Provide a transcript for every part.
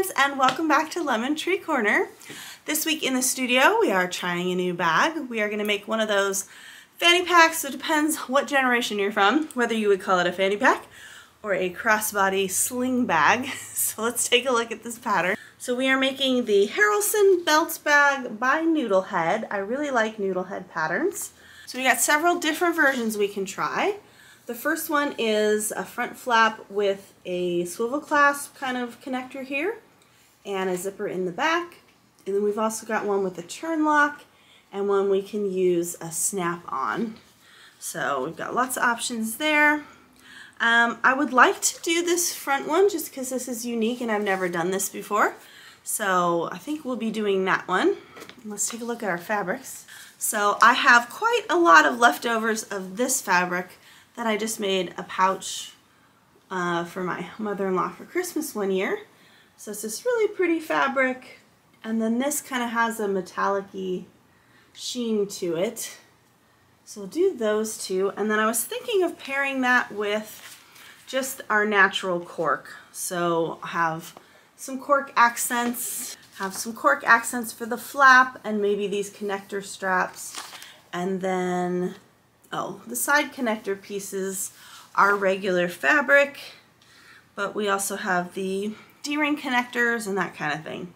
friends and welcome back to Lemon Tree Corner. This week in the studio we are trying a new bag. We are going to make one of those fanny packs. So it depends what generation you're from, whether you would call it a fanny pack or a crossbody sling bag. So let's take a look at this pattern. So we are making the Haralson belt bag by Noodlehead. I really like Noodlehead patterns. So we got several different versions we can try. The first one is a front flap with a swivel clasp kind of connector here and a zipper in the back. And then we've also got one with a turn lock and one we can use a snap on. So we've got lots of options there. Um, I would like to do this front one just because this is unique and I've never done this before. So I think we'll be doing that one. Let's take a look at our fabrics. So I have quite a lot of leftovers of this fabric that I just made a pouch uh, for my mother-in-law for Christmas one year. So it's this really pretty fabric and then this kind of has a metallic sheen to it. So we'll do those two and then I was thinking of pairing that with just our natural cork. So have some cork accents, have some cork accents for the flap and maybe these connector straps and then Oh, the side connector pieces are regular fabric, but we also have the D-ring connectors and that kind of thing.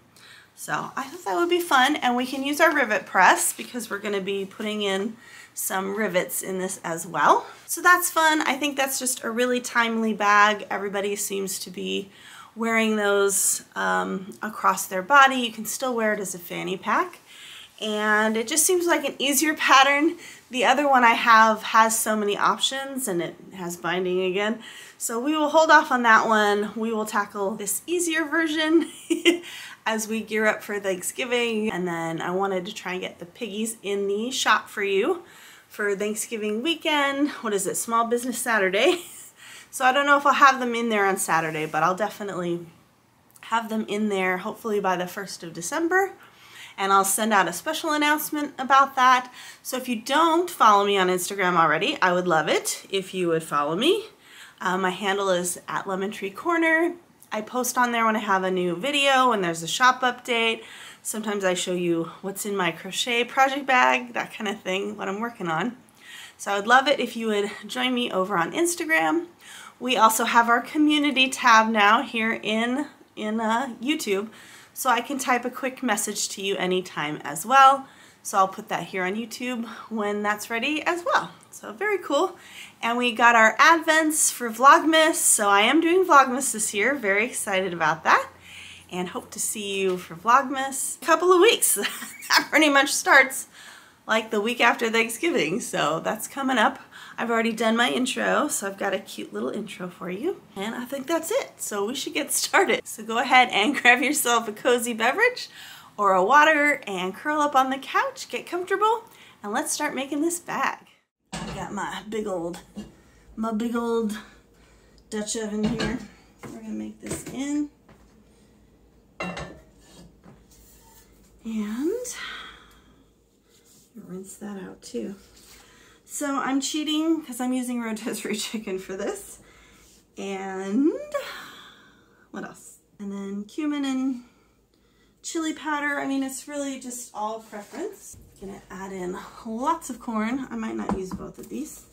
So I thought that would be fun and we can use our rivet press because we're going to be putting in some rivets in this as well. So that's fun. I think that's just a really timely bag. Everybody seems to be wearing those um, across their body. You can still wear it as a fanny pack and it just seems like an easier pattern. The other one I have has so many options and it has binding again. So we will hold off on that one. We will tackle this easier version as we gear up for Thanksgiving. And then I wanted to try and get the piggies in the shop for you for Thanksgiving weekend. What is it? Small Business Saturday. so I don't know if I'll have them in there on Saturday, but I'll definitely have them in there hopefully by the 1st of December and I'll send out a special announcement about that. So if you don't follow me on Instagram already, I would love it if you would follow me. Uh, my handle is at Lemon Tree Corner. I post on there when I have a new video and there's a shop update. Sometimes I show you what's in my crochet project bag, that kind of thing, what I'm working on. So I would love it if you would join me over on Instagram. We also have our community tab now here in, in uh, YouTube. So I can type a quick message to you anytime as well. So I'll put that here on YouTube when that's ready as well. So very cool. And we got our advents for Vlogmas. So I am doing Vlogmas this year. Very excited about that. And hope to see you for Vlogmas a couple of weeks. that pretty much starts like the week after Thanksgiving. So that's coming up. I've already done my intro, so I've got a cute little intro for you. And I think that's it, so we should get started. So go ahead and grab yourself a cozy beverage or a water and curl up on the couch, get comfortable, and let's start making this bag. I got my big old, my big old Dutch oven here. We're gonna make this in. And rinse that out too. So I'm cheating because I'm using rotisserie chicken for this. And what else? And then cumin and chili powder. I mean, it's really just all preference. Gonna add in lots of corn. I might not use both of these.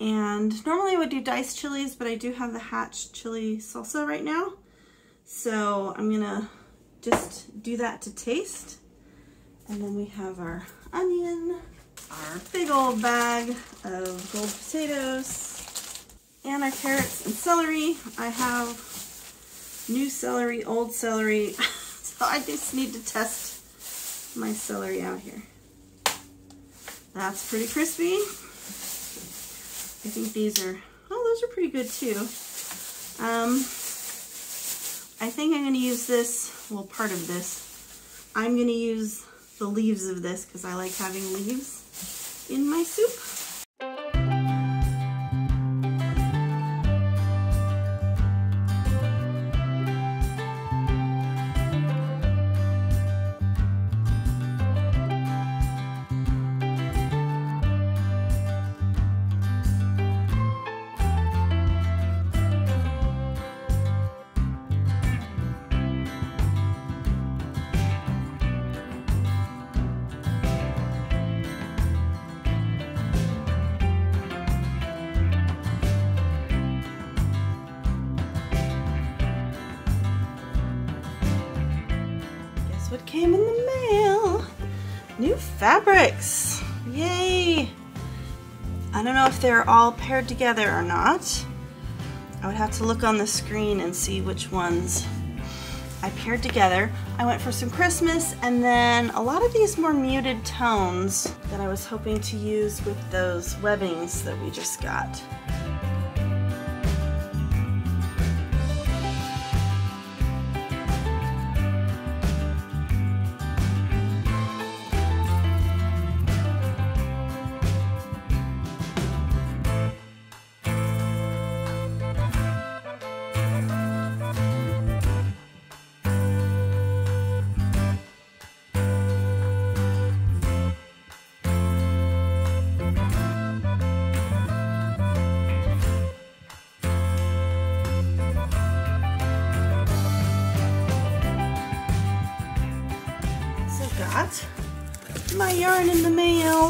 And normally I would do diced chilies, but I do have the Hatch chili salsa right now. So I'm gonna just do that to taste. And then we have our onion, our big old bag of gold potatoes and our carrots and celery. I have new celery, old celery, so I just need to test my celery out here. That's pretty crispy. I think these are, oh, those are pretty good too. Um, I think I'm going to use this, well, part of this. I'm going to use the leaves of this because I like having leaves in my soup. Fabrics. Yay! I don't know if they're all paired together or not. I would have to look on the screen and see which ones I paired together. I went for some Christmas and then a lot of these more muted tones that I was hoping to use with those webbings that we just got.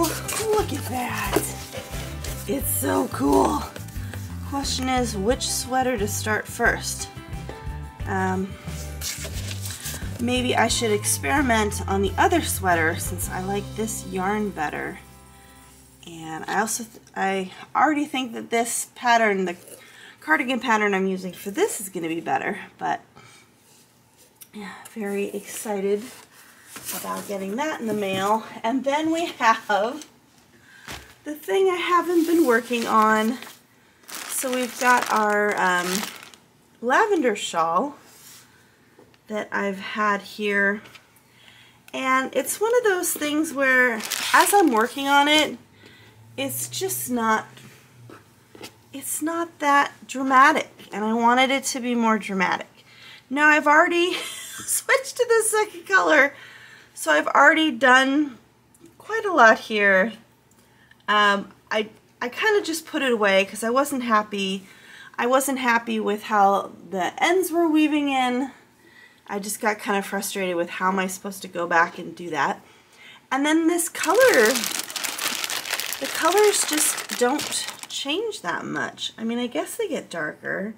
Look at that. It's so cool. Question is, which sweater to start first? Um, maybe I should experiment on the other sweater since I like this yarn better. And I also, I already think that this pattern, the cardigan pattern I'm using for this is going to be better, but yeah, very excited about getting that in the mail. And then we have the thing I haven't been working on. So we've got our um, lavender shawl that I've had here. And it's one of those things where as I'm working on it, it's just not, it's not that dramatic. And I wanted it to be more dramatic. Now I've already switched to the second color so I've already done quite a lot here. Um, I, I kind of just put it away because I wasn't happy. I wasn't happy with how the ends were weaving in. I just got kind of frustrated with how am I supposed to go back and do that. And then this color, the colors just don't change that much. I mean, I guess they get darker.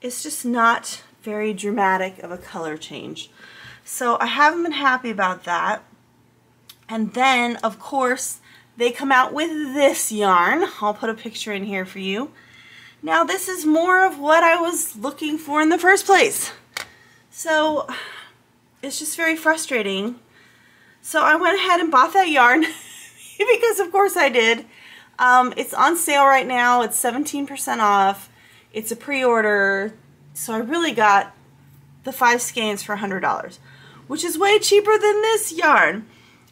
It's just not very dramatic of a color change. So I haven't been happy about that. And then, of course, they come out with this yarn. I'll put a picture in here for you. Now this is more of what I was looking for in the first place. So it's just very frustrating. So I went ahead and bought that yarn because of course I did. Um, it's on sale right now. It's 17% off. It's a pre-order. So I really got the five skeins for $100 which is way cheaper than this yarn.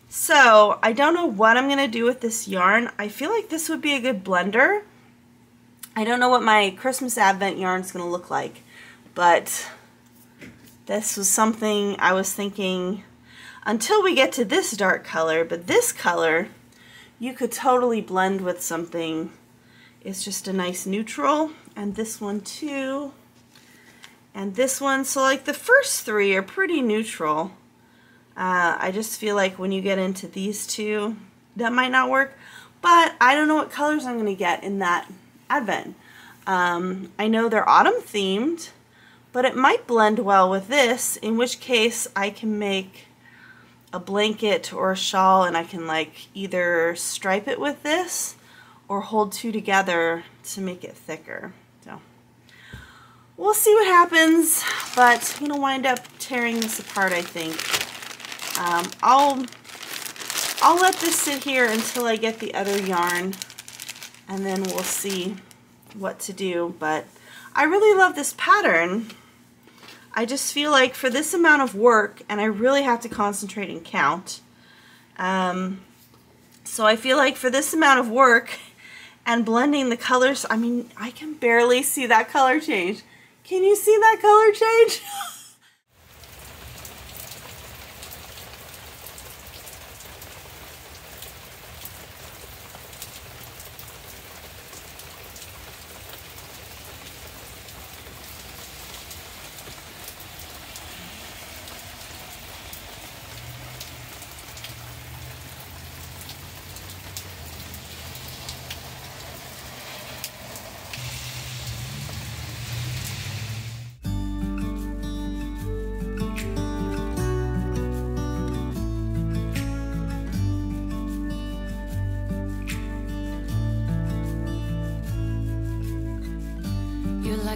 So I don't know what I'm going to do with this yarn. I feel like this would be a good blender. I don't know what my Christmas Advent yarn is going to look like, but this was something I was thinking until we get to this dark color, but this color you could totally blend with something. It's just a nice neutral, and this one too and this one. So like the first three are pretty neutral. Uh, I just feel like when you get into these two, that might not work. But I don't know what colors I'm going to get in that Advent. Um, I know they're autumn themed, but it might blend well with this, in which case I can make a blanket or a shawl and I can like either stripe it with this or hold two together to make it thicker we'll see what happens, but I'm going to wind up tearing this apart, I think. Um, I'll, I'll let this sit here until I get the other yarn, and then we'll see what to do, but I really love this pattern. I just feel like for this amount of work, and I really have to concentrate and count, um, so I feel like for this amount of work and blending the colors, I mean, I can barely see that color change. Can you see that color change?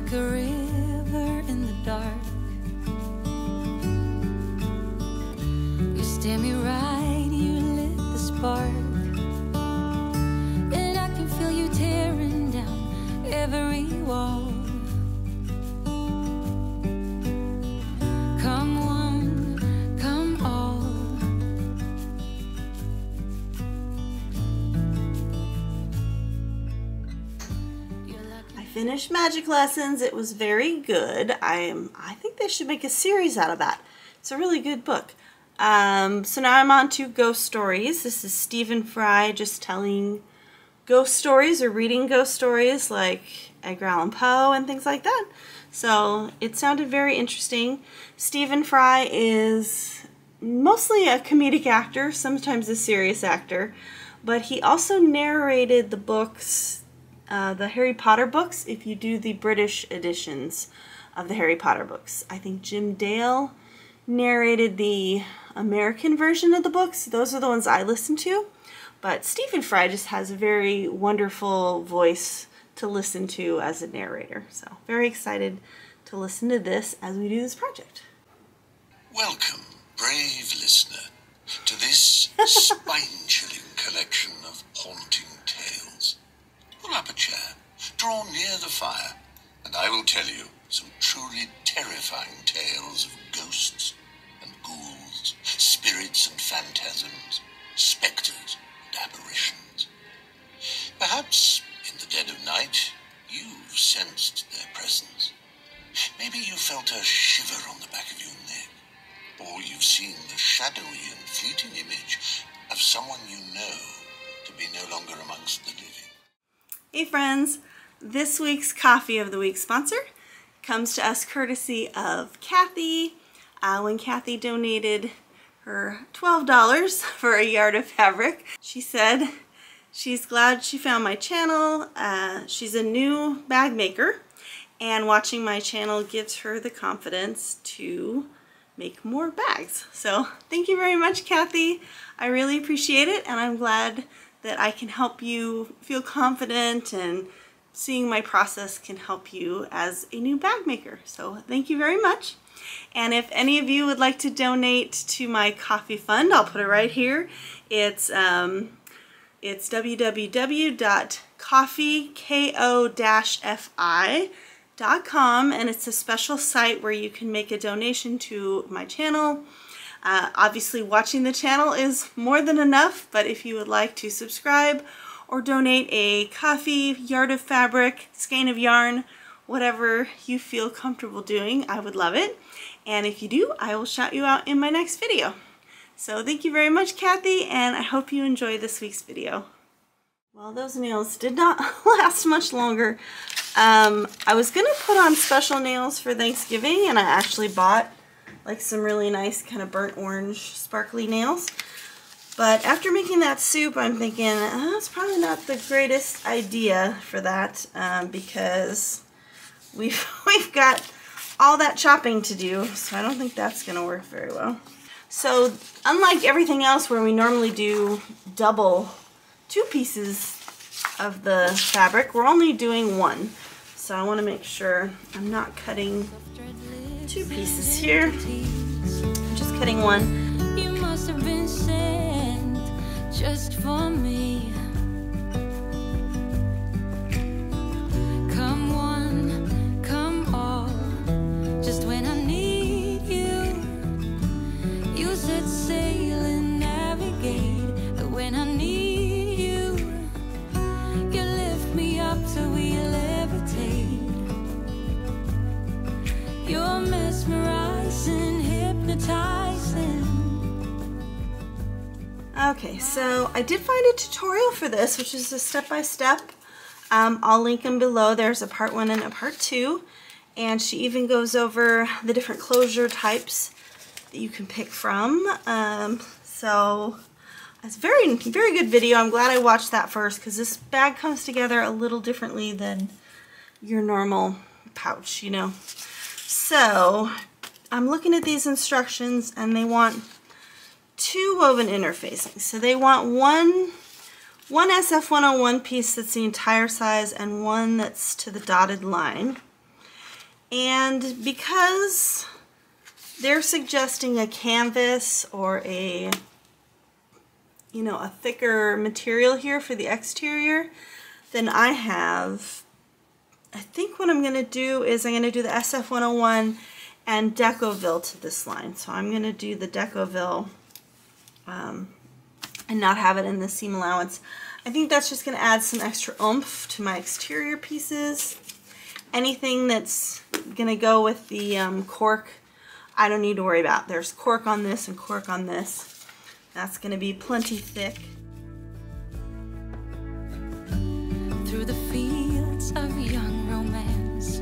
like a finished Magic Lessons. It was very good. I am. I think they should make a series out of that. It's a really good book. Um, so now I'm on to ghost stories. This is Stephen Fry just telling ghost stories or reading ghost stories like Edgar Allan Poe and things like that. So it sounded very interesting. Stephen Fry is mostly a comedic actor, sometimes a serious actor, but he also narrated the books, uh, the Harry Potter books, if you do the British editions of the Harry Potter books. I think Jim Dale narrated the American version of the books. Those are the ones I listen to. But Stephen Fry just has a very wonderful voice to listen to as a narrator. So very excited to listen to this as we do this project. Welcome, brave listener, to this spine-chilling collection of haunting. Pull up a chair, draw near the fire, and I will tell you some truly terrifying tales of ghosts and ghouls, spirits and phantasms, spectres and apparitions. Perhaps in the dead of night you've sensed their presence. Maybe you felt a shiver on the back of your neck, or you've seen the shadowy and fleeting image of someone you know to be no longer amongst the living. Hey friends, this week's Coffee of the Week sponsor comes to us courtesy of Kathy. Uh, when Kathy donated her $12 for a yard of fabric, she said she's glad she found my channel. Uh, she's a new bag maker and watching my channel gives her the confidence to make more bags. So thank you very much, Kathy. I really appreciate it and I'm glad that I can help you feel confident and seeing my process can help you as a new bag maker. So thank you very much. And if any of you would like to donate to my coffee fund, I'll put it right here. It's um, it's www.coffeeko-fi.com and it's a special site where you can make a donation to my channel. Uh, obviously watching the channel is more than enough, but if you would like to subscribe or donate a coffee, yard of fabric, skein of yarn, whatever you feel comfortable doing, I would love it. And if you do, I will shout you out in my next video. So thank you very much, Kathy, and I hope you enjoy this week's video. Well, those nails did not last much longer. Um, I was going to put on special nails for Thanksgiving, and I actually bought like some really nice kind of burnt orange sparkly nails. But after making that soup, I'm thinking, oh, that's probably not the greatest idea for that um, because we've, we've got all that chopping to do, so I don't think that's going to work very well. So unlike everything else where we normally do double two pieces of the fabric, we're only doing one. So I want to make sure I'm not cutting two pieces here. I'm just cutting one. You must have been sent just for me. Come one, come all, just when I Okay, so I did find a tutorial for this, which is a step-by-step. Um, I'll link them below. There's a part one and a part two. And she even goes over the different closure types that you can pick from. Um, so it's very, very good video. I'm glad I watched that first because this bag comes together a little differently than your normal pouch, you know. So I'm looking at these instructions and they want two woven interfacing. So they want one, one SF101 piece that's the entire size and one that's to the dotted line. And because they're suggesting a canvas or a, you know, a thicker material here for the exterior, then I have, I think what I'm going to do is I'm going to do the SF101 and Decovil to this line. So I'm going to do the Decovil um, and not have it in the seam allowance. I think that's just going to add some extra oomph to my exterior pieces. Anything that's going to go with the um, cork, I don't need to worry about. There's cork on this and cork on this. That's going to be plenty thick. through the fields of young romance.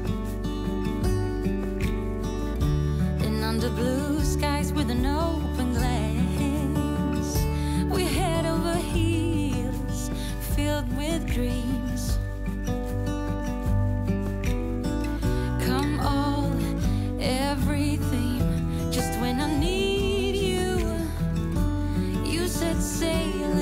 And under blue skies with an open we head over heels filled with dreams. Come all, everything, just when I need you. You sail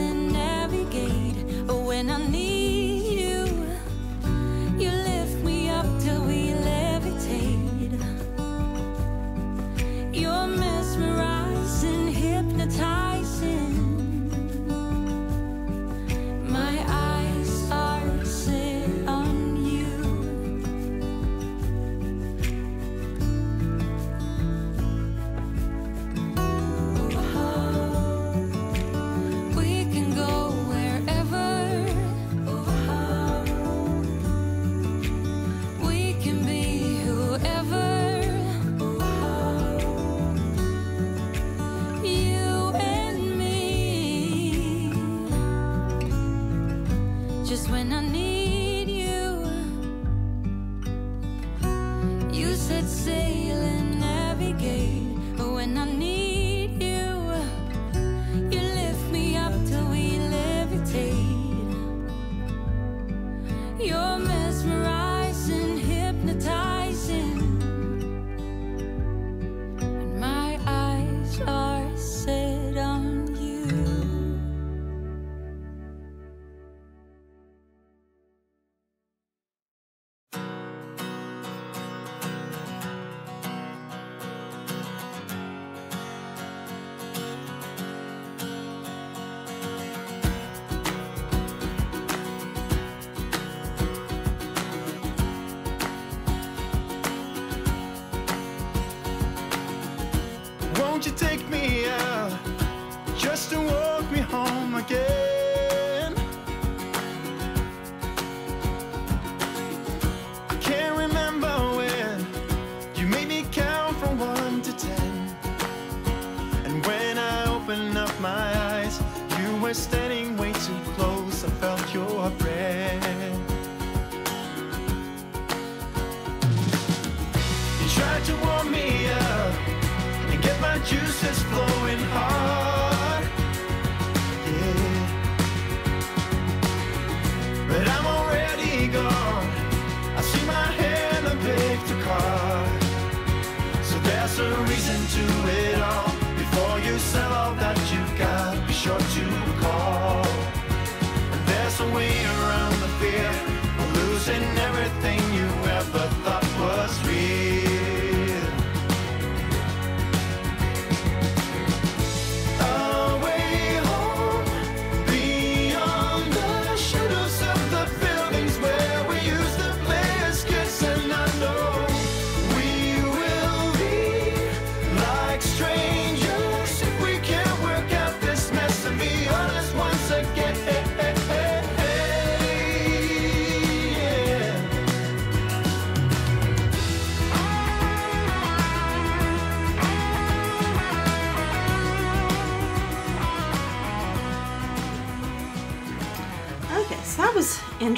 losing everything you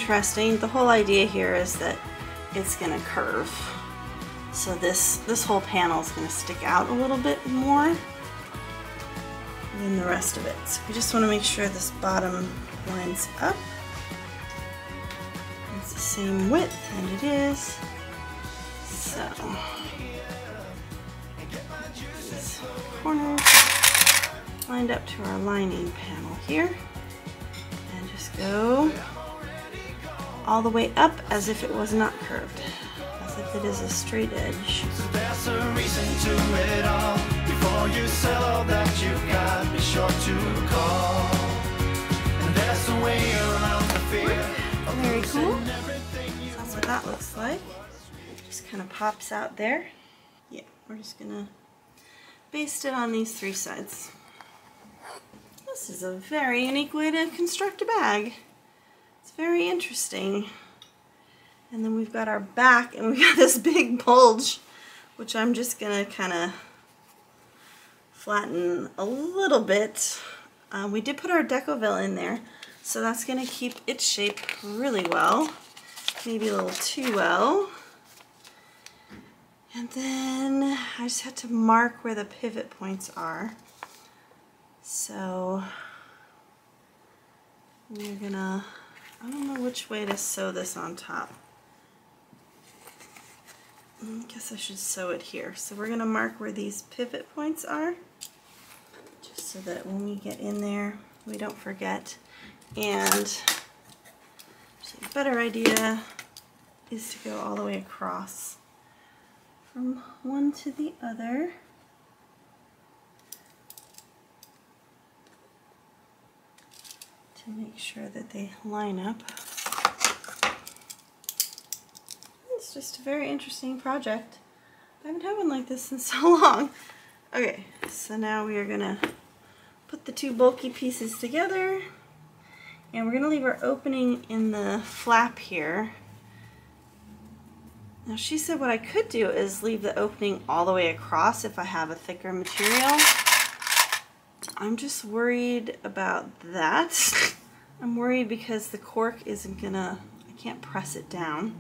interesting. The whole idea here is that it's going to curve. So this, this whole panel is going to stick out a little bit more than the rest of it. So we just want to make sure this bottom lines up. It's the same width, and it is. So, these corners lined up to our lining panel here and just go all the way up as if it was not curved, as if it is a straight edge. So there's a reason to it all. Before you sell all that you've got, be sure to call. And there's a way around the fear. Very cool. you That's what that looks like. Just kind of pops out there. Yeah, we're just gonna baste it on these three sides. This is a very unique way to construct a bag. Very interesting. And then we've got our back and we've got this big bulge, which I'm just gonna kind of flatten a little bit. Uh, we did put our Decovil in there, so that's gonna keep its shape really well. Maybe a little too well. And then I just had to mark where the pivot points are. So we're gonna, I don't know which way to sew this on top. Mm, I guess I should sew it here. So we're gonna mark where these pivot points are, just so that when we get in there, we don't forget. And a better idea is to go all the way across from one to the other. To make sure that they line up. It's just a very interesting project. I haven't had one like this in so long. Okay, so now we are gonna put the two bulky pieces together and we're gonna leave our opening in the flap here. Now she said what I could do is leave the opening all the way across if I have a thicker material. I'm just worried about that. I'm worried because the cork isn't gonna, I can't press it down.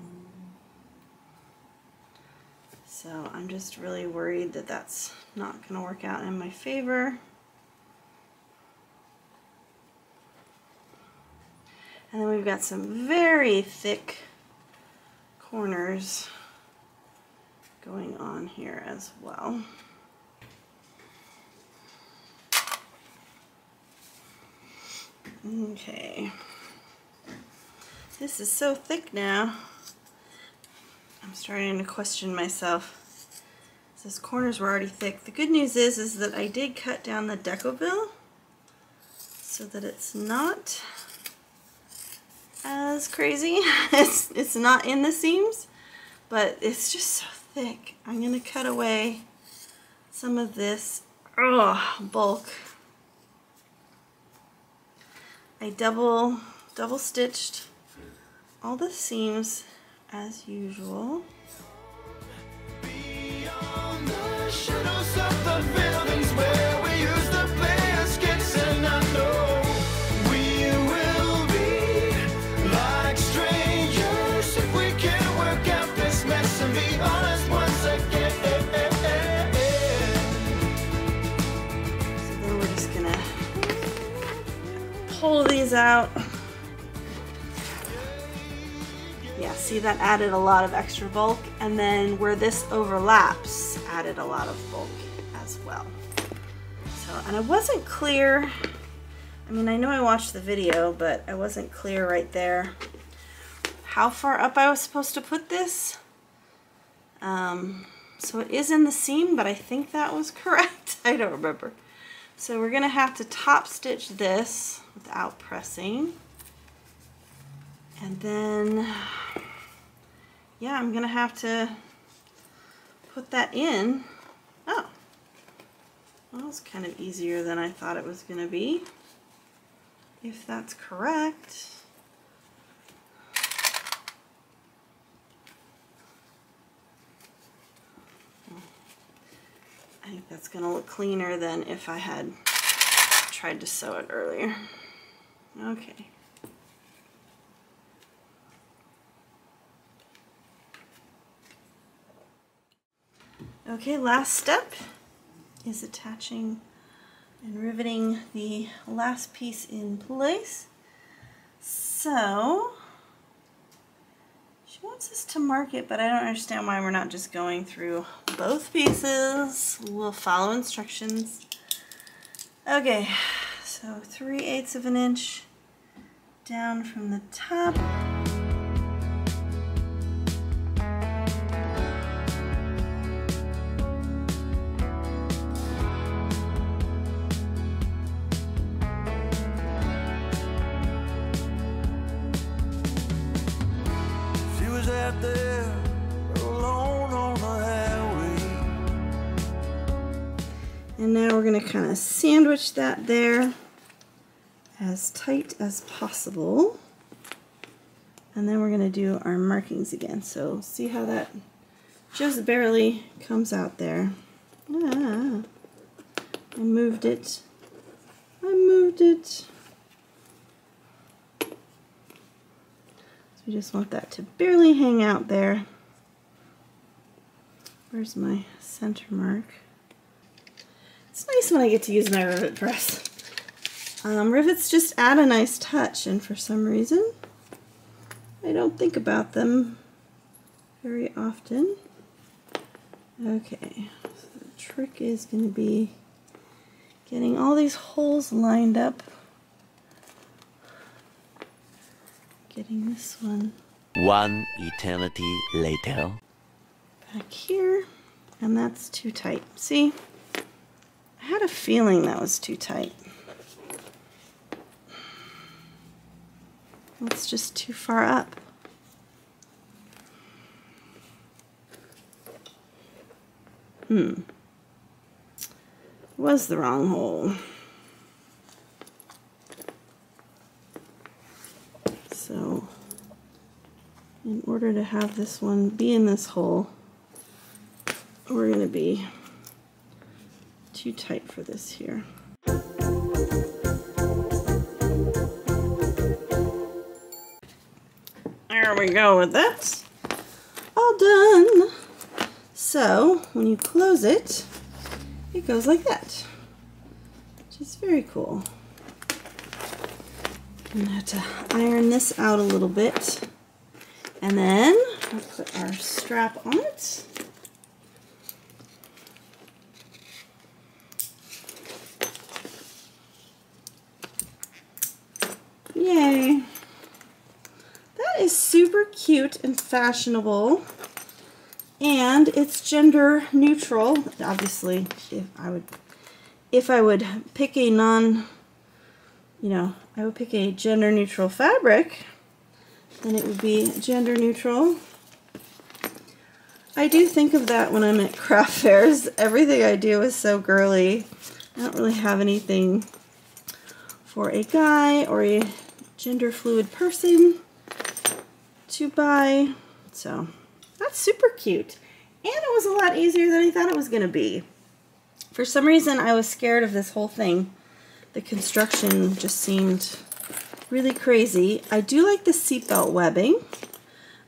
So I'm just really worried that that's not gonna work out in my favor. And then we've got some very thick corners going on here as well. Okay. This is so thick now. I'm starting to question myself. Those corners were already thick. The good news is, is that I did cut down the Decovil so that it's not as crazy. it's, it's not in the seams, but it's just so thick. I'm going to cut away some of this ugh, bulk. I double, double stitched all the seams as usual. Out. Yeah, see that added a lot of extra bulk and then where this overlaps added a lot of bulk as well. So, and I wasn't clear, I mean I know I watched the video but I wasn't clear right there how far up I was supposed to put this. Um, so it is in the seam but I think that was correct. I don't remember. So we're gonna have to top stitch this without pressing. And then, yeah, I'm gonna have to put that in. Oh, well, that was kind of easier than I thought it was gonna be. If that's correct. I think that's gonna look cleaner than if I had tried to sew it earlier. Okay. Okay, last step is attaching and riveting the last piece in place. So, she wants us to mark it, but I don't understand why we're not just going through both pieces. We'll follow instructions. Okay, so 3 eighths of an inch down from the top. And now we're going to kind of sandwich that there as tight as possible. And then we're going to do our markings again. So see how that just barely comes out there. Ah, I moved it. I moved it. So we just want that to barely hang out there. Where's my center mark? It's nice when I get to use my rivet press. Um, rivets just add a nice touch, and for some reason, I don't think about them very often. Okay, so the trick is going to be getting all these holes lined up. Getting this one One eternity later. back here, and that's too tight. See? I had a feeling that was too tight. It's just too far up. Hmm. Was the wrong hole. So, in order to have this one be in this hole, we're going to be too tight for this here. There we go with that. All done. So when you close it, it goes like that, which is very cool. I'm gonna have to iron this out a little bit. And then I'll put our strap on it. Yay. That is super cute and fashionable. And it's gender neutral. Obviously, if I would if I would pick a non you know, I would pick a gender neutral fabric, then it would be gender neutral. I do think of that when I'm at craft fairs. Everything I do is so girly. I don't really have anything for a guy or a gender fluid person to buy. So that's super cute. And it was a lot easier than I thought it was going to be. For some reason, I was scared of this whole thing. The construction just seemed really crazy. I do like the seatbelt webbing.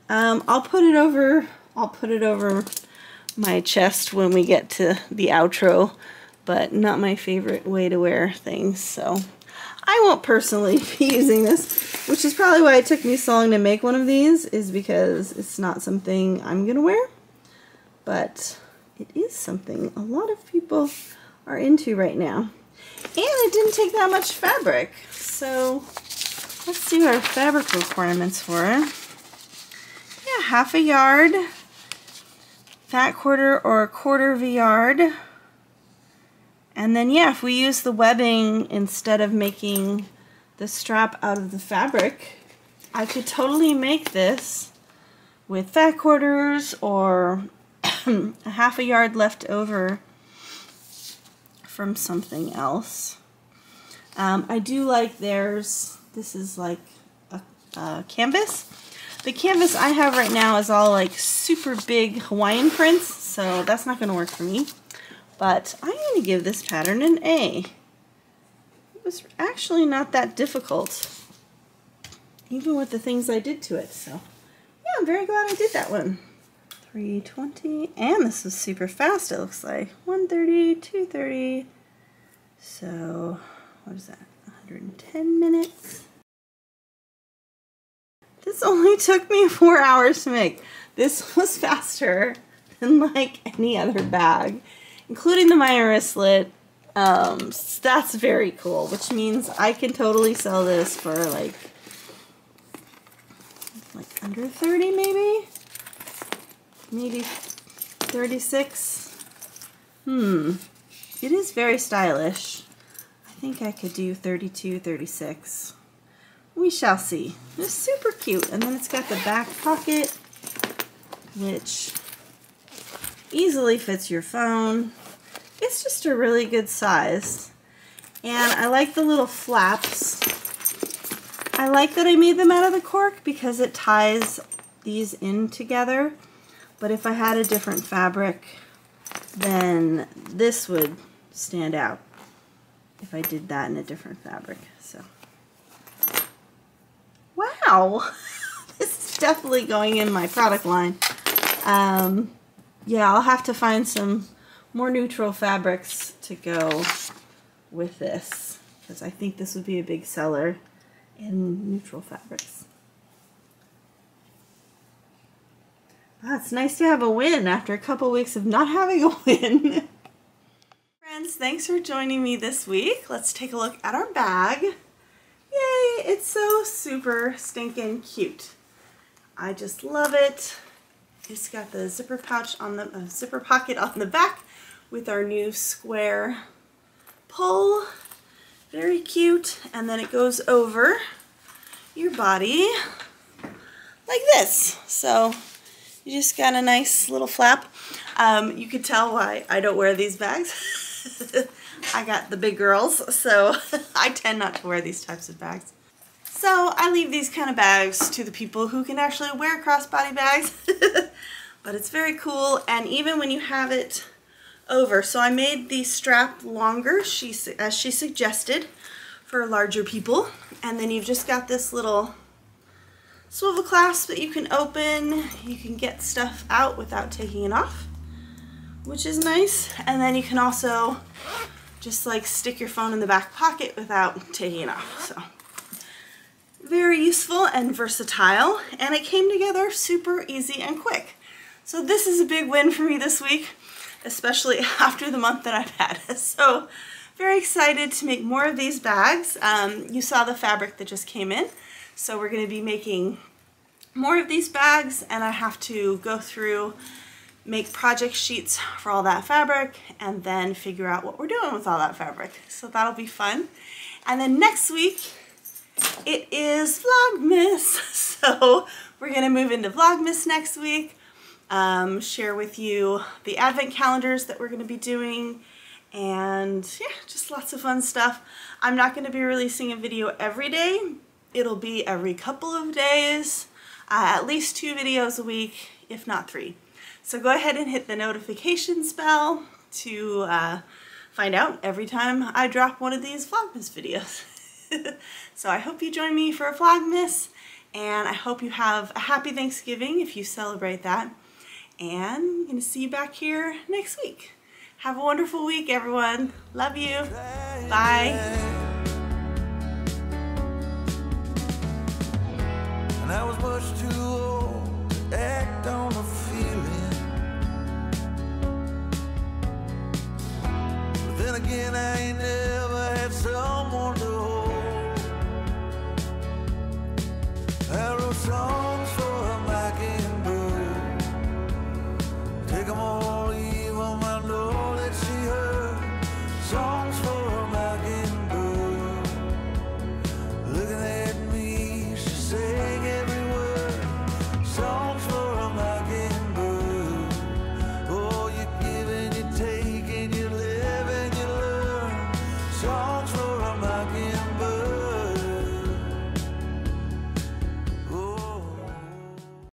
Um, I'll put it over. I'll put it over my chest when we get to the outro, but not my favorite way to wear things. So I won't personally be using this, which is probably why it took me so long to make one of these, is because it's not something I'm gonna wear, but it is something a lot of people are into right now. And it didn't take that much fabric. So let's do our fabric requirements for it. Yeah, half a yard, fat quarter or a quarter of a yard. And then yeah, if we use the webbing instead of making the strap out of the fabric, I could totally make this with fat quarters or a half a yard left over from something else. Um, I do like theirs. This is like a, a canvas. The canvas I have right now is all like super big Hawaiian prints, so that's not going to work for me. But I'm going to give this pattern an A. It was actually not that difficult, even with the things I did to it. So yeah, I'm very glad I did that one. 320, and this was super fast, it looks like. 130, 230, so what is that, 110 minutes? This only took me four hours to make. This was faster than like any other bag, including the Maya wristlet. Um, that's very cool, which means I can totally sell this for like, like under 30 maybe? maybe 36. Hmm. It is very stylish. I think I could do 32, 36. We shall see. It's super cute. And then it's got the back pocket. which easily fits your phone. It's just a really good size. And I like the little flaps. I like that I made them out of the cork because it ties these in together. But if I had a different fabric, then this would stand out if I did that in a different fabric. So, wow, this is definitely going in my product line. Um, yeah, I'll have to find some more neutral fabrics to go with this because I think this would be a big seller in neutral fabrics. Ah, it's nice to have a win after a couple weeks of not having a win. Friends, thanks for joining me this week. Let's take a look at our bag. Yay, it's so super stinking cute. I just love it. It's got the zipper pouch on the uh, zipper pocket on the back with our new square pull. Very cute. And then it goes over your body like this. So you just got a nice little flap. Um, you could tell why I don't wear these bags. I got the big girls, so I tend not to wear these types of bags. So I leave these kind of bags to the people who can actually wear crossbody bags. but it's very cool, and even when you have it over, so I made the strap longer, she, as she suggested, for larger people. And then you've just got this little swivel clasp that you can open. You can get stuff out without taking it off, which is nice. And then you can also just like stick your phone in the back pocket without taking it off. So very useful and versatile. And it came together super easy and quick. So this is a big win for me this week, especially after the month that I've had. So very excited to make more of these bags. Um, you saw the fabric that just came in. So we're going to be making more of these bags and I have to go through make project sheets for all that fabric and then figure out what we're doing with all that fabric. So that'll be fun. And then next week it is Vlogmas. So we're gonna move into Vlogmas next week. Um, share with you the advent calendars that we're gonna be doing and yeah, just lots of fun stuff. I'm not gonna be releasing a video every day. It'll be every couple of days, uh, at least two videos a week, if not three. So go ahead and hit the notifications bell to uh, find out every time I drop one of these Vlogmas videos. so I hope you join me for a Vlogmas, and I hope you have a happy Thanksgiving if you celebrate that. And I'm going to see you back here next week. Have a wonderful week, everyone. Love you. Bye. And I I